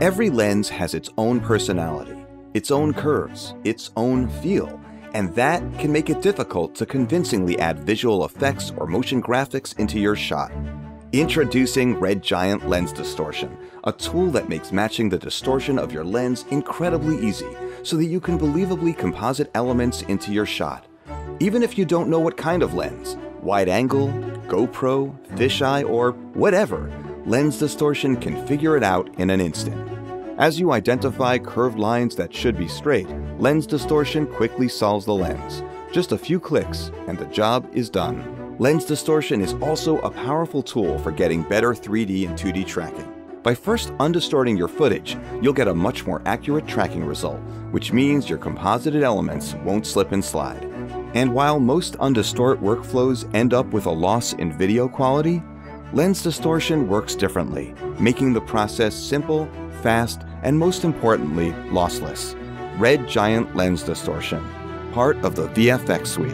Every lens has its own personality, its own curves, its own feel, and that can make it difficult to convincingly add visual effects or motion graphics into your shot. Introducing Red Giant Lens Distortion, a tool that makes matching the distortion of your lens incredibly easy so that you can believably composite elements into your shot. Even if you don't know what kind of lens, wide angle, GoPro, fisheye, or whatever, lens distortion can figure it out in an instant. As you identify curved lines that should be straight, lens distortion quickly solves the lens. Just a few clicks, and the job is done. Lens distortion is also a powerful tool for getting better 3D and 2D tracking. By first undistorting your footage, you'll get a much more accurate tracking result, which means your composited elements won't slip and slide. And while most undistort workflows end up with a loss in video quality, lens distortion works differently, making the process simple, fast, and most importantly, lossless. Red Giant Lens Distortion, part of the VFX suite.